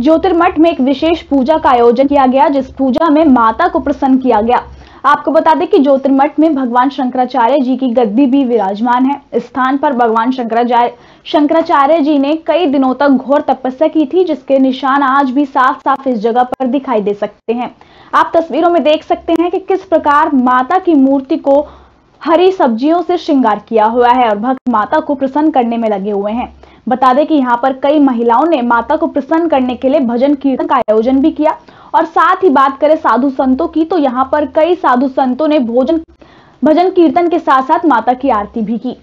ज्योतिर्मठ में एक विशेष पूजा का आयोजन किया गया, जिस पूजा में माता को प्रसन्न किया गया। आपको बता दें कि ज्योतिर्मठ में भगवान शंकराचार्य जी की गद्दी भी विराजमान है। इस स्थान पर भगवान शंकराचार्य शंकराचार्य जी ने कई दिनों तक घोर तपस्या की थी, जिसके निशान आज भी साफ़ साफ़ इस जगह पर दिखाई दे सकते हैं। आप तस्वीरों में देख सकते हैं कि किस प्रकार माता की मूर्ति को हरी सब्जियों से श्रृंगार किया हुआ है और भक्त माता को प्रसन्न करने में लगे हुए हैं। बता दें कि यहाँ पर कई महिलाओं ने माता को प्रसन्न करने के लिए भजन कीर्तन का आयोजन भी किया। और साथ ही बात करें साधु संतों की तो यहाँ पर कई साधु संतों ने भोजन, भजन कीर्तन के साथ साथ माता की आरती भी की।